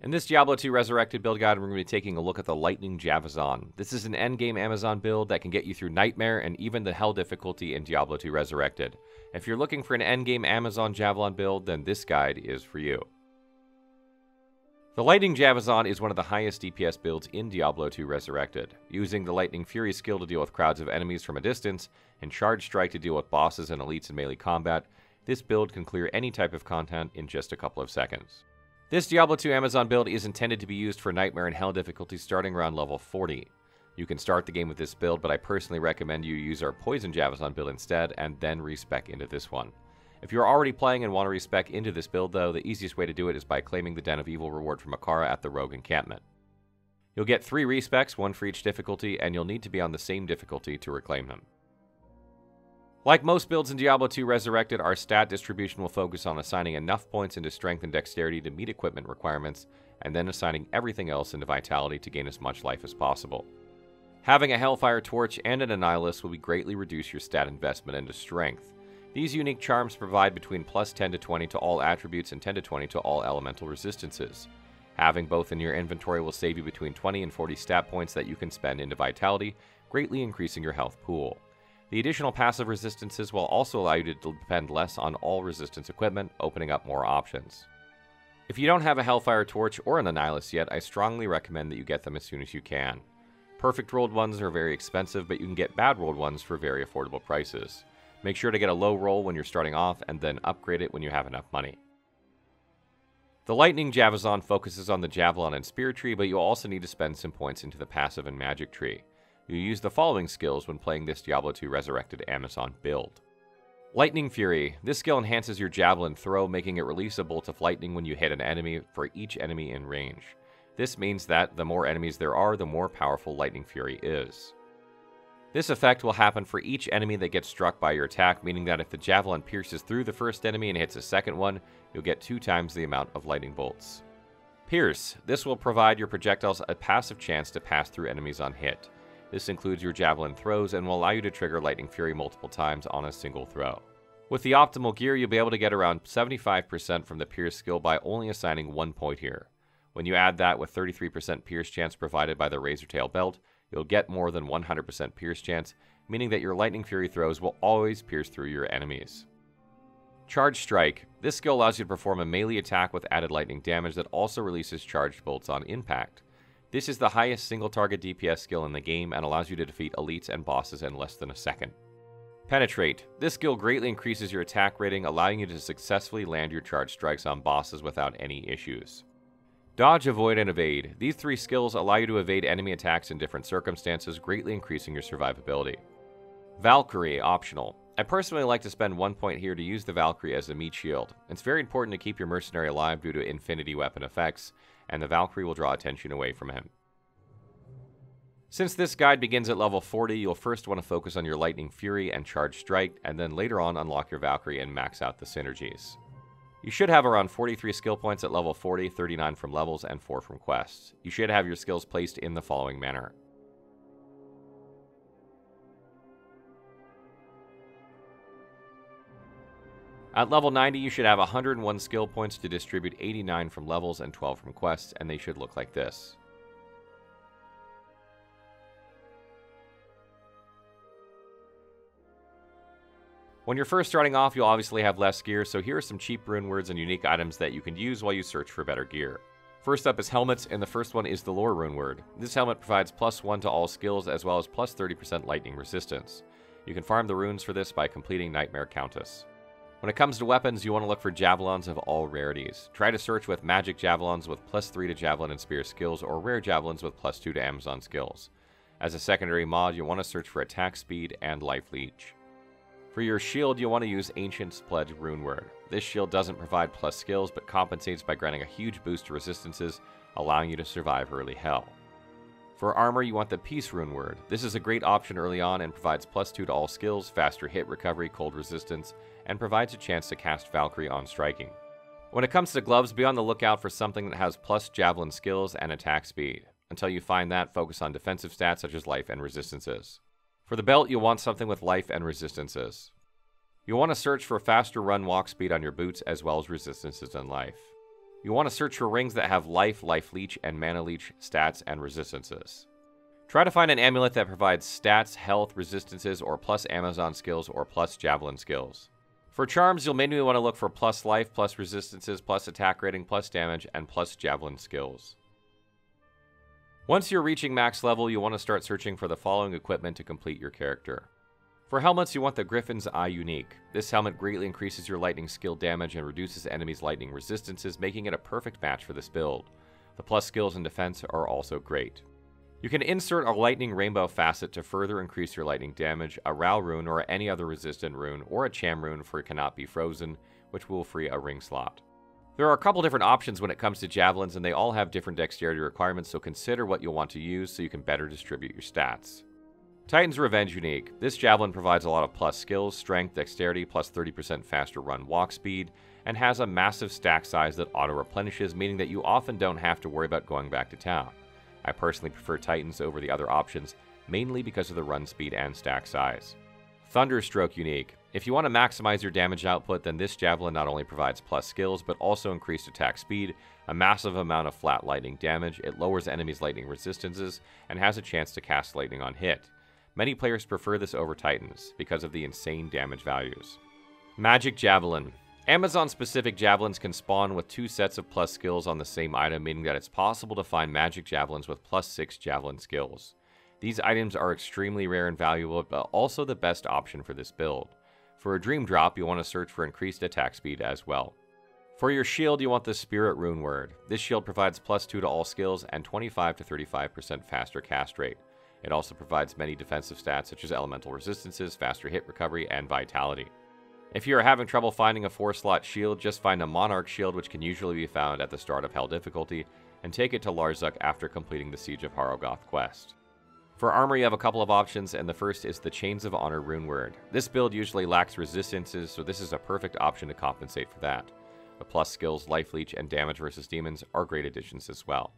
In this Diablo 2 Resurrected build guide, we're going to be taking a look at the Lightning Javazon. This is an endgame Amazon build that can get you through Nightmare and even the Hell difficulty in Diablo 2 Resurrected. If you're looking for an endgame Amazon Javelin build, then this guide is for you. The Lightning Javazon is one of the highest DPS builds in Diablo 2 Resurrected. Using the Lightning Fury skill to deal with crowds of enemies from a distance, and Charge Strike to deal with bosses and elites in melee combat, this build can clear any type of content in just a couple of seconds. This Diablo 2 Amazon build is intended to be used for Nightmare and Hell difficulty starting around level 40. You can start the game with this build, but I personally recommend you use our Poison Javazon build instead, and then respec into this one. If you're already playing and want to respec into this build though, the easiest way to do it is by claiming the Den of Evil reward from Akara at the Rogue encampment. You'll get 3 respecs, one for each difficulty, and you'll need to be on the same difficulty to reclaim them. Like most builds in Diablo 2 Resurrected, our stat distribution will focus on assigning enough points into strength and dexterity to meet equipment requirements, and then assigning everything else into vitality to gain as much life as possible. Having a Hellfire Torch and an Annihilus will greatly reduce your stat investment into strength. These unique charms provide between plus 10 to 20 to all attributes and 10 to 20 to all elemental resistances. Having both in your inventory will save you between 20 and 40 stat points that you can spend into vitality, greatly increasing your health pool. The additional passive resistances will also allow you to depend less on all resistance equipment, opening up more options. If you don't have a Hellfire Torch or an Annihilus yet, I strongly recommend that you get them as soon as you can. Perfect rolled ones are very expensive, but you can get bad rolled ones for very affordable prices. Make sure to get a low roll when you're starting off, and then upgrade it when you have enough money. The Lightning Javazon focuses on the Javelin and Spear tree, but you'll also need to spend some points into the passive and magic tree. You use the following skills when playing this Diablo 2 Resurrected Amazon build. Lightning Fury. This skill enhances your javelin throw, making it release a bolt of lightning when you hit an enemy for each enemy in range. This means that the more enemies there are, the more powerful Lightning Fury is. This effect will happen for each enemy that gets struck by your attack, meaning that if the javelin pierces through the first enemy and hits a second one, you'll get two times the amount of lightning bolts. Pierce. This will provide your projectiles a passive chance to pass through enemies on hit. This includes your javelin throws and will allow you to trigger Lightning Fury multiple times on a single throw. With the optimal gear, you'll be able to get around 75% from the Pierce skill by only assigning one point here. When you add that with 33% Pierce chance provided by the Razortail belt, you'll get more than 100% Pierce chance, meaning that your Lightning Fury throws will always pierce through your enemies. Charge Strike. This skill allows you to perform a melee attack with added lightning damage that also releases charged bolts on impact. This is the highest single target DPS skill in the game and allows you to defeat elites and bosses in less than a second. Penetrate. This skill greatly increases your attack rating, allowing you to successfully land your charge strikes on bosses without any issues. Dodge, Avoid, and Evade. These three skills allow you to evade enemy attacks in different circumstances, greatly increasing your survivability. Valkyrie, optional. I personally like to spend one point here to use the Valkyrie as a meat shield. It's very important to keep your mercenary alive due to infinity weapon effects, and the Valkyrie will draw attention away from him. Since this guide begins at level 40, you'll first want to focus on your Lightning Fury and Charge Strike, and then later on unlock your Valkyrie and max out the synergies. You should have around 43 skill points at level 40, 39 from levels, and 4 from quests. You should have your skills placed in the following manner. At level 90, you should have 101 skill points to distribute 89 from levels and 12 from quests, and they should look like this. When you're first starting off, you'll obviously have less gear, so here are some cheap rune words and unique items that you can use while you search for better gear. First up is helmets, and the first one is the lore rune word. This helmet provides plus 1 to all skills as well as plus 30% lightning resistance. You can farm the runes for this by completing Nightmare Countess. When it comes to weapons, you want to look for javelins of all rarities. Try to search with magic javelins with plus 3 to javelin and spear skills, or rare javelins with plus 2 to Amazon skills. As a secondary mod, you want to search for attack speed and life leech. For your shield, you'll want to use Ancient's Pledge Rune Word. This shield doesn't provide plus skills, but compensates by granting a huge boost to resistances, allowing you to survive early hell. For armor, you want the Peace Rune Word. This is a great option early on and provides plus 2 to all skills, faster hit recovery, cold resistance, and provides a chance to cast Valkyrie on striking. When it comes to gloves, be on the lookout for something that has plus javelin skills and attack speed. Until you find that, focus on defensive stats such as life and resistances. For the belt, you'll want something with life and resistances. You'll want to search for faster run walk speed on your boots as well as resistances and life. You want to search for rings that have life, life leech, and mana leech stats and resistances. Try to find an amulet that provides stats, health, resistances, or plus Amazon skills or plus javelin skills. For charms, you'll mainly want to look for plus life, plus resistances, plus attack rating, plus damage, and plus javelin skills. Once you're reaching max level, you'll want to start searching for the following equipment to complete your character. For helmets, you want the Griffon's Eye Unique. This helmet greatly increases your lightning skill damage and reduces enemies' lightning resistances, making it a perfect match for this build. The plus skills and defense are also great. You can insert a lightning rainbow facet to further increase your lightning damage, a Ral rune or any other resistant rune, or a Cham rune for it cannot be frozen, which will free a ring slot. There are a couple different options when it comes to javelins, and they all have different dexterity requirements, so consider what you'll want to use so you can better distribute your stats. Titan's Revenge unique. This javelin provides a lot of plus skills, strength, dexterity, plus 30% faster run walk speed, and has a massive stack size that auto replenishes, meaning that you often don't have to worry about going back to town. I personally prefer Titans over the other options, mainly because of the run speed and stack size. Thunderstroke unique. If you want to maximize your damage output, then this javelin not only provides plus skills, but also increased attack speed, a massive amount of flat lightning damage, it lowers enemies' lightning resistances, and has a chance to cast lightning on hit. Many players prefer this over Titans because of the insane damage values. Magic Javelin. Amazon specific javelins can spawn with two sets of plus skills on the same item, meaning that it's possible to find magic javelins with plus 6 javelin skills. These items are extremely rare and valuable, but also the best option for this build. For a dream drop, you want to search for increased attack speed as well. For your shield, you want the Spirit Rune Word. This shield provides plus 2 to all skills and 25 to 35% faster cast rate. It also provides many defensive stats such as elemental resistances, faster hit recovery, and vitality. If you are having trouble finding a 4 slot shield, just find a Monarch shield which can usually be found at the start of Hell difficulty, and take it to Larzuk after completing the Siege of Harrogath quest. For armor, you have a couple of options, and the first is the Chains of Honor rune word. This build usually lacks resistances, so this is a perfect option to compensate for that. The plus skills, Life Leech, and Damage versus Demons are great additions as well.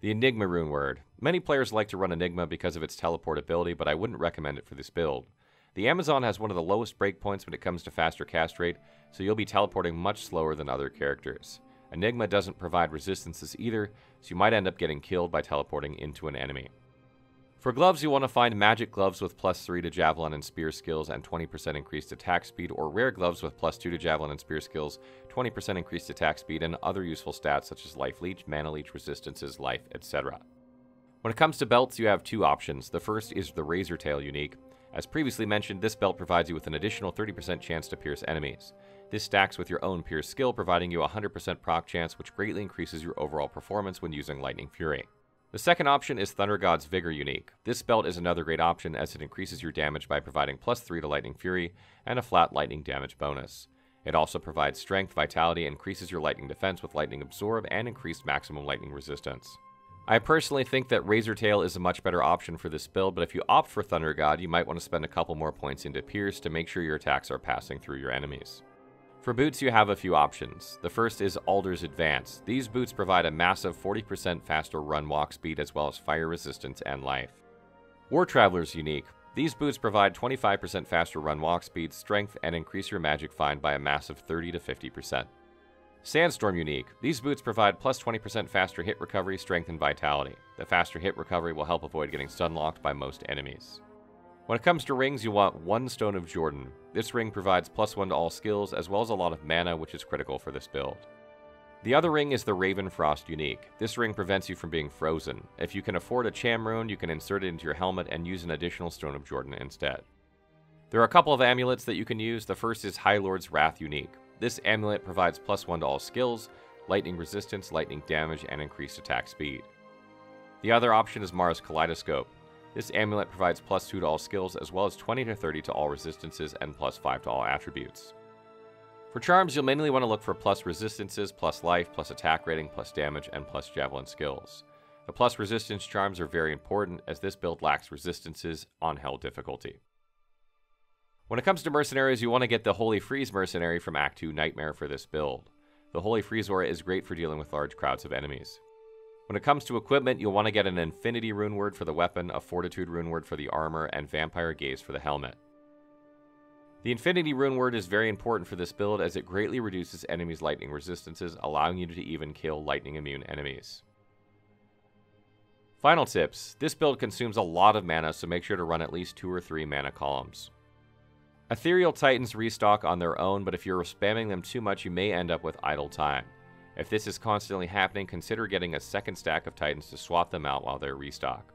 The Enigma rune word. Many players like to run Enigma because of its teleportability, but I wouldn't recommend it for this build. The Amazon has one of the lowest breakpoints when it comes to faster cast rate, so you'll be teleporting much slower than other characters. Enigma doesn't provide resistances either, so you might end up getting killed by teleporting into an enemy. For gloves, you want to find magic gloves with plus 3 to javelin and spear skills and 20% increased attack speed, or rare gloves with plus 2 to javelin and spear skills, 20% increased attack speed, and other useful stats such as life leech, mana leech resistances, life, etc. When it comes to belts, you have two options. The first is the Razor Tail unique. As previously mentioned, this belt provides you with an additional 30% chance to pierce enemies. This stacks with your own pierce skill, providing you a 100% proc chance, which greatly increases your overall performance when using Lightning Fury. The second option is Thunder God's Vigor unique. This belt is another great option as it increases your damage by providing plus 3 to Lightning Fury and a flat lightning damage bonus. It also provides strength, vitality, increases your lightning defense with lightning absorb, and increased maximum lightning resistance. I personally think that Razor Tail is a much better option for this build, but if you opt for Thunder God, you might want to spend a couple more points into Pierce to make sure your attacks are passing through your enemies. For boots, you have a few options. The first is Aldur's Advance. These boots provide a massive 40% faster run walk speed as well as fire resistance and life. War Traveler's unique. These boots provide 25% faster run walk speed, strength, and increase your magic find by a massive 30 to 50%. Sandstorm unique. These boots provide plus 20% faster hit recovery, strength, and vitality. The faster hit recovery will help avoid getting stun locked by most enemies. When it comes to rings, you want one Stone of Jordan. This ring provides plus one to all skills, as well as a lot of mana, which is critical for this build. The other ring is the Raven Frost Unique. This ring prevents you from being frozen. If you can afford a Cham rune, you can insert it into your helmet and use an additional Stone of Jordan instead. There are a couple of amulets that you can use. The first is High Lord's Wrath Unique. This amulet provides plus one to all skills, lightning resistance, lightning damage, and increased attack speed. The other option is Mara's Kaleidoscope. This amulet provides plus 2 to all skills, as well as 20 to 30 to all resistances, and plus 5 to all attributes. For charms, you'll mainly want to look for plus resistances, plus life, plus attack rating, plus damage, and plus javelin skills. The plus resistance charms are very important, as this build lacks resistances on hell difficulty. When it comes to mercenaries, you want to get the Holy Freeze mercenary from Act 2 Nightmare for this build. The Holy Freeze aura is great for dealing with large crowds of enemies. When it comes to equipment, you'll want to get an Infinity rune word for the weapon, a Fortitude rune word for the armor, and Vampire Gaze for the helmet. The Infinity Rune Word is very important for this build as it greatly reduces enemies' lightning resistances, allowing you to even kill lightning immune enemies. Final tips. This build consumes a lot of mana, so make sure to run at least two or three mana columns. Ethereal Titans restock on their own, but if you're spamming them too much, you may end up with idle time. If this is constantly happening, consider getting a second stack of Titans to swap them out while they're restock.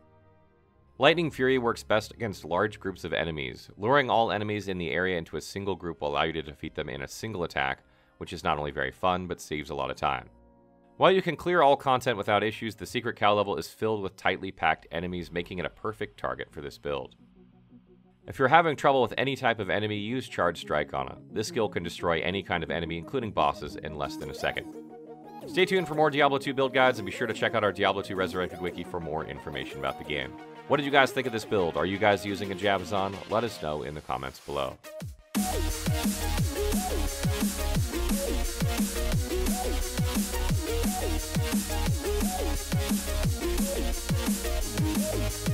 Lightning Fury works best against large groups of enemies. Luring all enemies in the area into a single group will allow you to defeat them in a single attack, which is not only very fun, but saves a lot of time. While you can clear all content without issues, the secret cow level is filled with tightly packed enemies, making it a perfect target for this build. If you're having trouble with any type of enemy, use Charge Strike on it. This skill can destroy any kind of enemy, including bosses, in less than a second. Stay tuned for more Diablo 2 build guides and be sure to check out our Diablo 2 Resurrected Wiki for more information about the game. What did you guys think of this build? Are you guys using a Javazon? Let us know in the comments below. We'll be right back.